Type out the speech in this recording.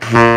hmm